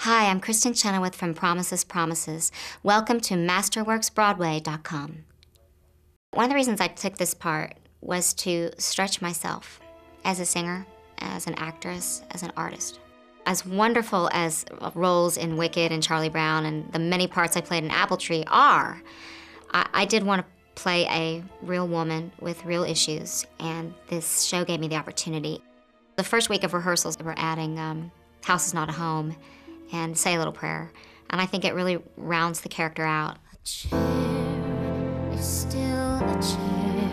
Hi, I'm Kristin Chenoweth from Promises Promises. Welcome to MasterworksBroadway.com. One of the reasons I took this part was to stretch myself as a singer, as an actress, as an artist. As wonderful as roles in Wicked and Charlie Brown and the many parts I played in Apple Tree are, I, I did want to play a real woman with real issues, and this show gave me the opportunity. The first week of rehearsals, we're adding um, House is Not a Home and Say a Little Prayer, and I think it really rounds the character out. A chair is still a chair,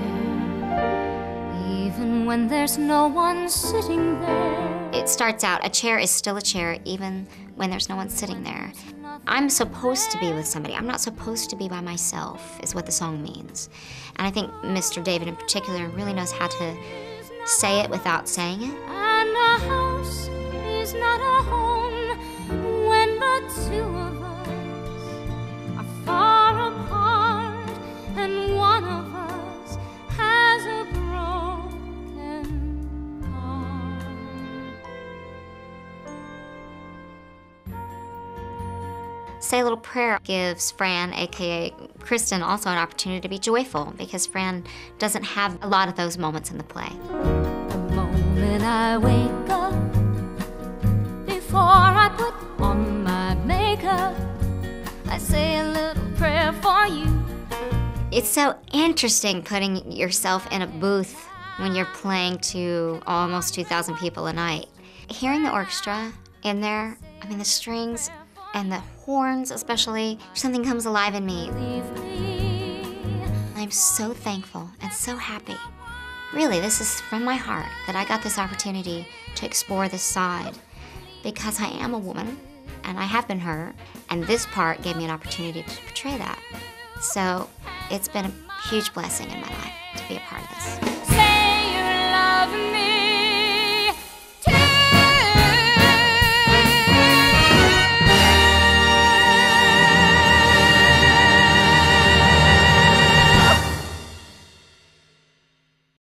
even when there's no one sitting there. It starts out, a chair is still a chair, even when there's no one sitting there. I'm supposed to be with somebody. I'm not supposed to be by myself, is what the song means. And I think Mr. David in particular really knows how to say it without saying it. Say a Little Prayer gives Fran, aka Kristin, also an opportunity to be joyful because Fran doesn't have a lot of those moments in the play. I say a little prayer for you. It's so interesting putting yourself in a booth when you're playing to almost 2,000 people a night. Hearing the orchestra in there, I mean, the strings and the horns, especially, something comes alive in me. I'm so thankful and so happy. Really, this is from my heart that I got this opportunity to explore this side because I am a woman and I have been hurt, and this part gave me an opportunity to portray that. So it's been a huge blessing in my life to be a part of this.